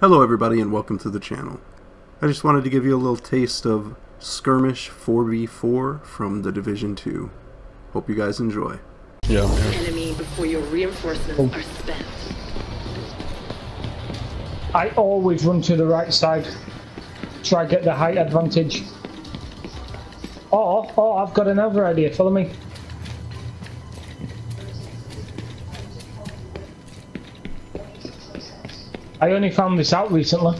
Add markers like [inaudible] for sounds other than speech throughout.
Hello everybody and welcome to the channel. I just wanted to give you a little taste of Skirmish 4v4 from The Division 2. Hope you guys enjoy. Yeah. enemy before your reinforcements are spent. I always run to the right side. Try get the height advantage. Oh, oh, oh, I've got another idea. Follow me. I only found this out recently.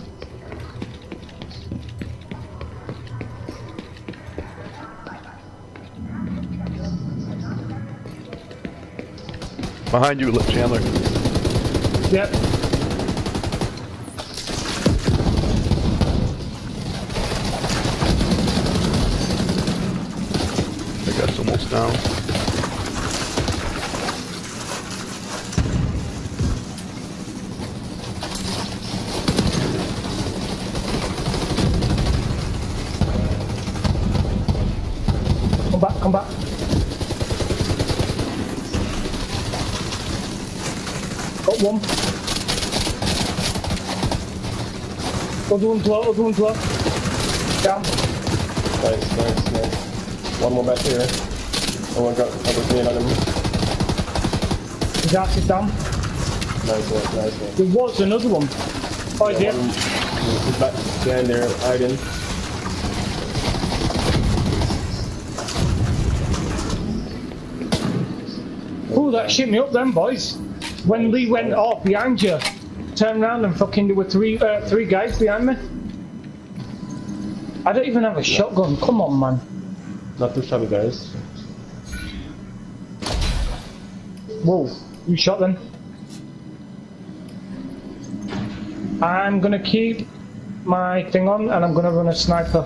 Behind you, Chandler. Yep. I guess almost down. Come back, come back. Got one. Other one's low, other one's low. Down. Nice, nice, nice. One more back here. Oh, one got other grenade on him. Ass is down. Nice one, nice one. There was another one. Oh, yeah. One, he's back behind there, hiding. Ooh, that shit me up then, boys. When Lee went off behind you, turned around and fucking there were three, uh, three guys behind me. I don't even have a shotgun. Come on, man. Not too shabby, guys. Whoa, you shot them. I'm gonna keep my thing on and I'm gonna run a sniper.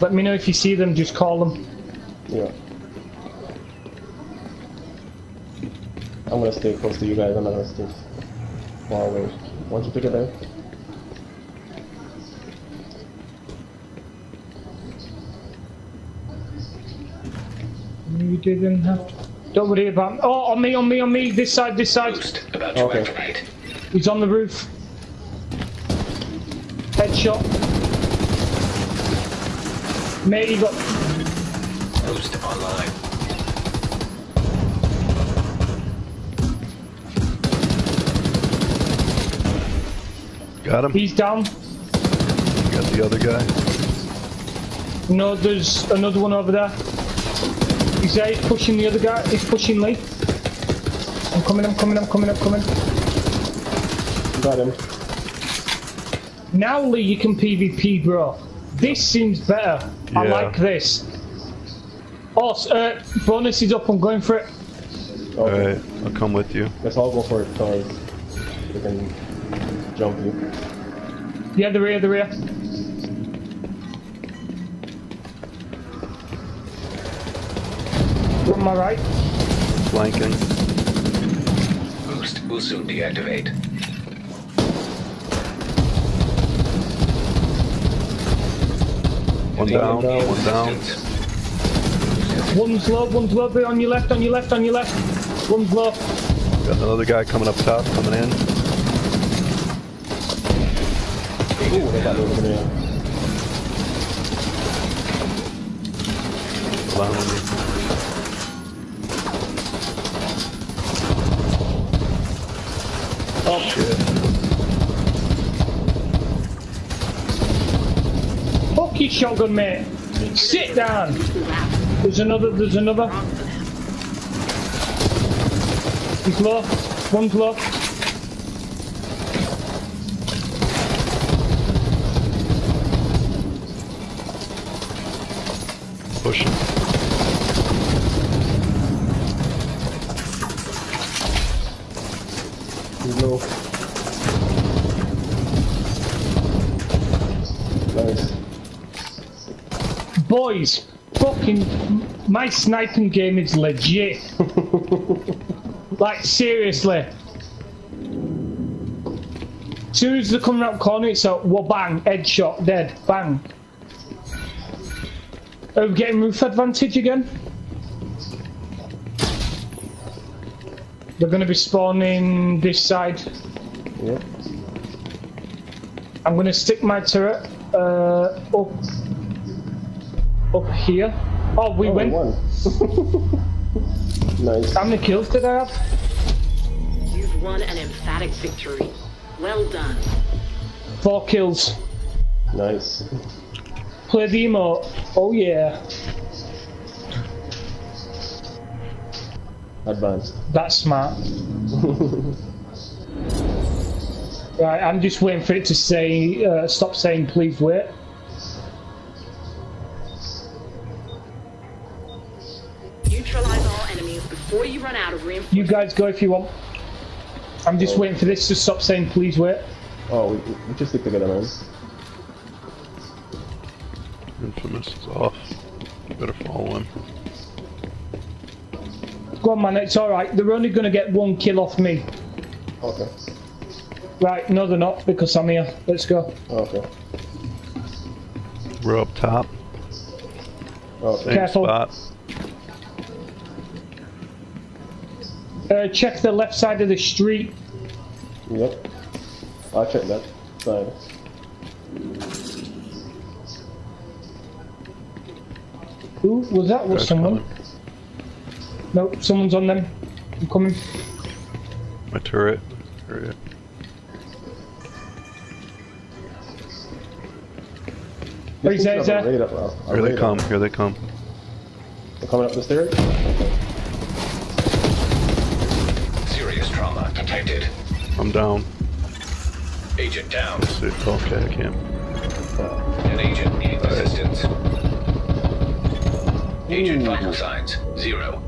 Let me know if you see them, just call them. Yeah. I'm gonna stay close to you guys. I'm not gonna stay far away. Once you pick it out. You didn't have. Don't worry about. Oh, on me, on me, on me. This side, this side. Okay. He's on the roof. Headshot. Mate, he got. Boost online. Got him. He's down. Got the other guy. No, there's another one over there. He's there, he's pushing the other guy, he's pushing Lee. I'm coming, I'm coming, I'm coming, I'm coming. Got him. Now, Lee, you can PvP, bro. This seems better. I like this. Oh, uh, bonus is up, I'm going for it. Okay. Alright, I'll come with you. Let's all go for it, cause we can jump you. Yeah, the rear, the rear. On my right. Flanking. Boost will soon deactivate. One down, down. one down. Distance. One's low, one's low, on your left, on your left, on your left. One's low. Got another guy coming up top, coming in. Got me over there. Oh, Shit. Shotgun, mate. Sit down. There's another, there's another. He's low. One's low. Pushing. He's low. Nice. Boys, fucking, my sniping game is legit. [laughs] like, seriously. As soon as they come around the corner, it's a wha bang, headshot, dead, bang. Are we getting roof advantage again? They're gonna be spawning this side. Yep. I'm gonna stick my turret uh, up up here. Oh, we Oh, we win. won. nice. How many kills did I have? You've won an emphatic victory. Well done. Four kills. Nice. Play the emote. Oh yeah. Advanced. That's smart. [laughs] right, I'm just waiting for it to say, uh, stop saying please wait. Neutralize all enemies before you run out of reinforcements. You guys go if you want. I'm just waiting for this to stop saying please wait. Oh, we, we just stick together, man. Infamous is off. Better follow him. Go on man, it's alright. They're only gonna get one kill off me. Okay. Right, no they're not because I'm here. Let's go. Okay. We're up top. Okay. Same Careful. spot. Uh, check the left side of the street. Yep. I'll check that side. Who was that? Was Guys someone? coming. Nope, someone's on them. I'm coming. My turret. Turret. Where is This that, thing's is got a radar, uh, a Here they radar. come. Here they come. They're coming up the stairs? Serious trauma detected. I'm down. Agent down. Sit- Okay, I can't. An agent needing assistance. Agent vital signs zero.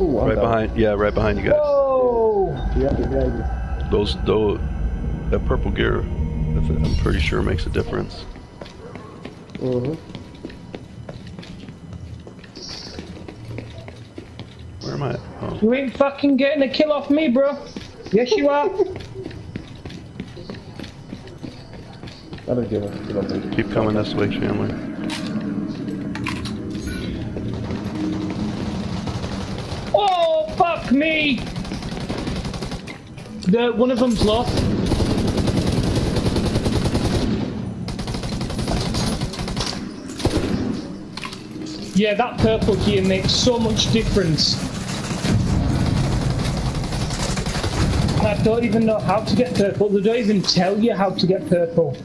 Ooh, Right down. behind. Yeah, right behind you guys. Oh! Yeah, yeah, Those, those, that purple gear. I'm pretty sure makes a difference. yeah. Mm-hmm. Where am I? Oh, You ain't fucking getting a kill off me, bro. Yes, you are. That'll give it. Give it. keep coming this way, Chandler. oh, fuck me! The one of them's lost. Yeah, that purple gear makes so much difference. I don't even know how to get purple. They don't even tell you how to get purple.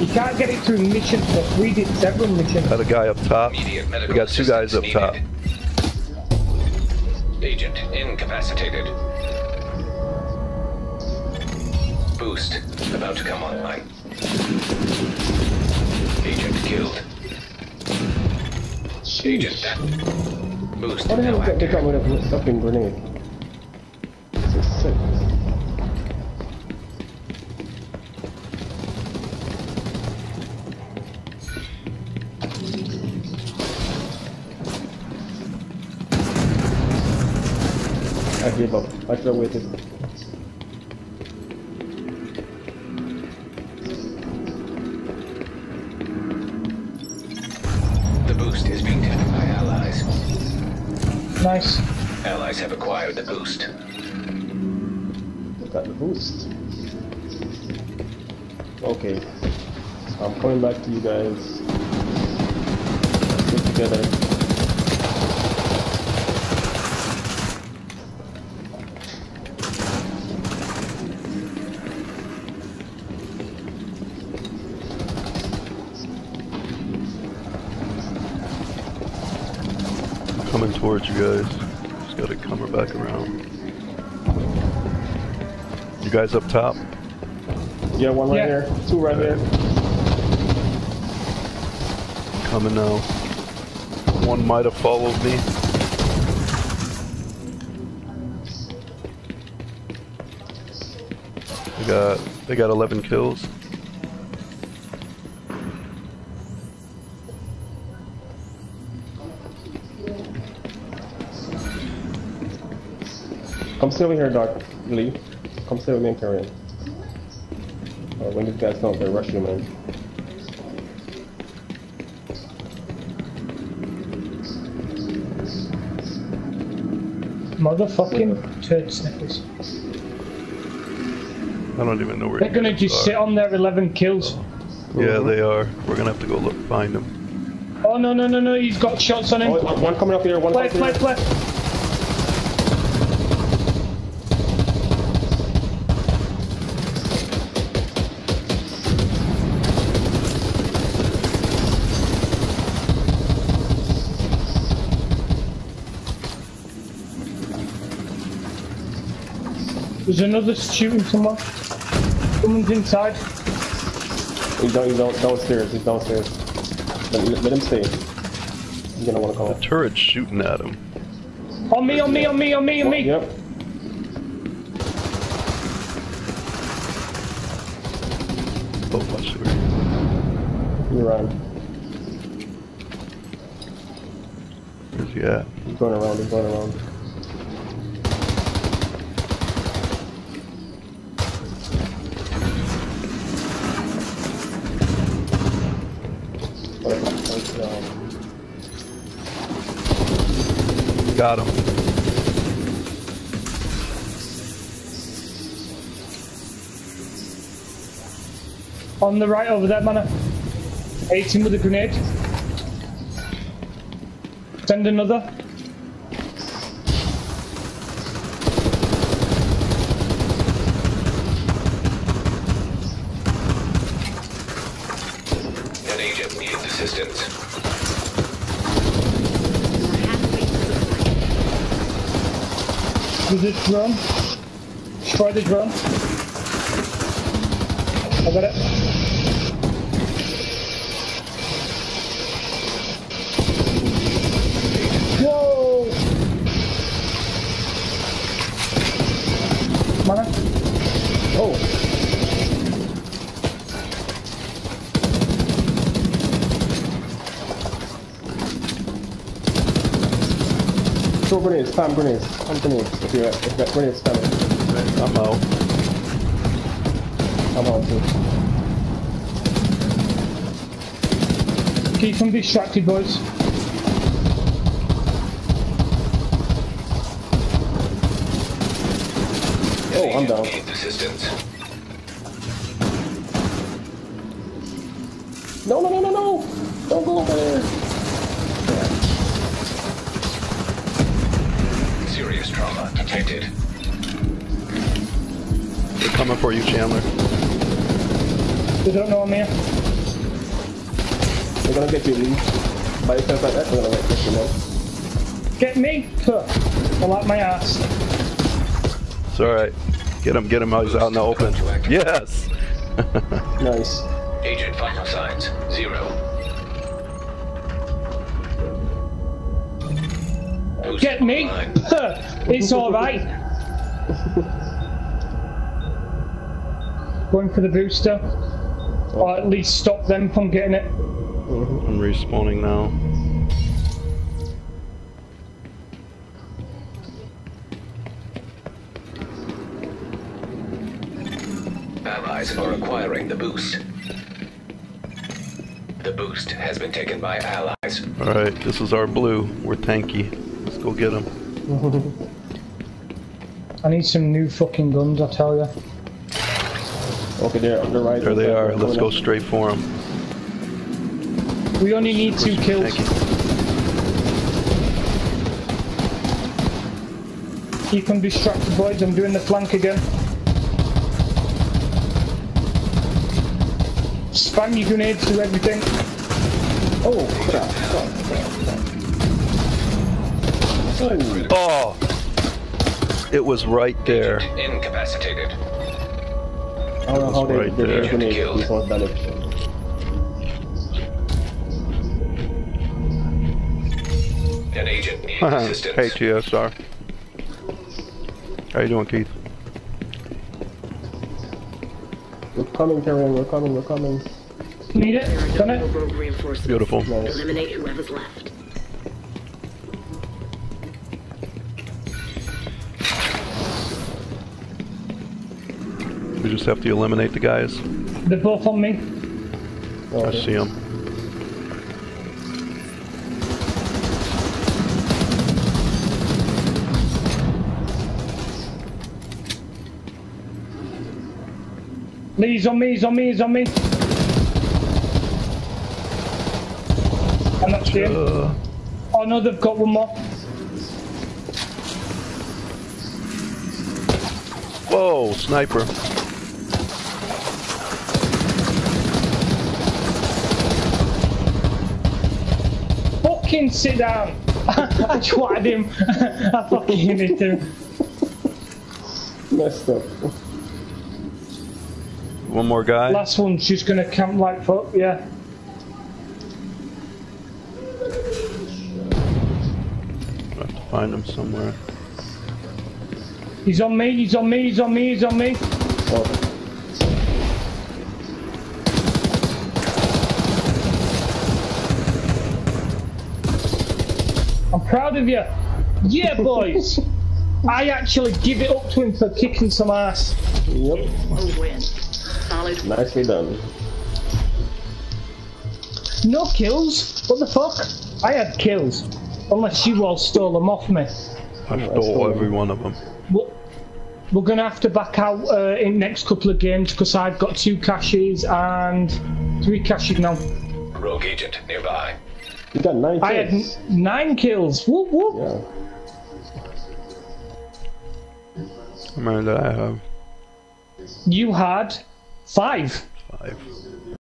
You can't get it through missions, but we did several missions. Got a guy up top. We got two guys up assistance top. Agent incapacitated. Boost about to come online. Agent killed. Agent. Boost How the hell they active. come with a fucking grenade? This is sick. I gave up. I should have waited. The boost is being taken by allies. Nice. Allies have acquired the boost. Got the boost. Okay. I'm coming back to you guys. Let's get together. I'm coming towards you guys. Just gotta come back around. You guys up top? Yeah, one right Yeah. here. Two right here. Coming now. One might have followed me. They got they got 11 kills. Come stay over here, Doc. Lee. Come stay with me and carry on. Uh, when these guys come, they rush you, man. Motherfucking turd sniffers. I don't even know where They're gonna just are. sit on their 11 kills. Yeah, they are. We're gonna have to go look, find them. Oh no no no no! He's got shots on him. Oh, one coming up here, one Play coming play There's another shooting someone. Someone's inside. He's, down, he's down, downstairs, he's downstairs. Let, let him stay. He's gonna wanna call. Turret's shooting at him. On me, on me, on me, on me, on me. Yep. Oh, watch the You're around. Where's he at? He's going around, he's going around. Got him. On the right over there, man. Hit him with a grenade. Send another. An agent needs assistance. With this drone. Destroy the drum. I got it. Spam grenades, spam grenades. If you're if that grenades, spam it. I'm out. I'm out too. Keep them distracted, boys. Oh, I'm down. No, no, no, no, no! Don't go over there! Serious trauma detected. They're coming for you, Chandler. They don't know I'm here. They're gonna get you, Lee. By yourself like that, they're gonna get you, man. Get me? Huh. I like my ass. It's alright. Get him, get him. He's out in the open. Yes! [laughs] Nice. Agent vital signs zero. Get me? Online. Huh. It's alright. Going for the booster. Or at least stop them from getting it. I'm respawning now. Allies are acquiring the boost. The boost has been taken by allies. Alright, this is our blue. We're tanky. Let's go get him. [laughs] I need some new fucking guns, I tell you. Okay, they're, they're right. There they are. Let's go straight for them. We only need two kills. Keep them distracted, boys. I'm doing the flank again. Spam your grenades to everything. Oh, crap. crap, crap. Oh, Oh! It was right there. Agent incapacitated. I don't know how they, right they there. did grenades. Killed. These ones. An agent needs uh-huh. assistance. hey, TSR. How you doing, Keith? We're coming, Tyrion. We're coming. We're coming. Need it? Done Double it? rogue reinforcements. Beautiful. Nice. Eliminate whoever's left. just have to eliminate the guys. They're both on me. I see them. He's on me, he's on me, he's on me. I'm not sure. Uh... Oh no, they've got one more. Whoa, sniper. Fucking sit down. I [laughs] twatted him. I fucking hit him. Messed up. One more guy. Last one, she's gonna camp like fuck, yeah. I have to find him somewhere. He's on me, he's on me, he's on me, he's on me. Oh, proud of you. Yeah, [laughs] boys. I actually give it up to him for kicking some ass. yep. A win. Solid. Nicely done. No kills? What the fuck? I had kills. Unless you all stole them off me. I stole every one of them. We're- We're gonna have to back out uh, in next couple of games because I've got two caches and three caches now. Rogue agent nearby. You got nine I had kills. nine kills. Whoop whoop. Yeah. How many did I have? You had five. Five.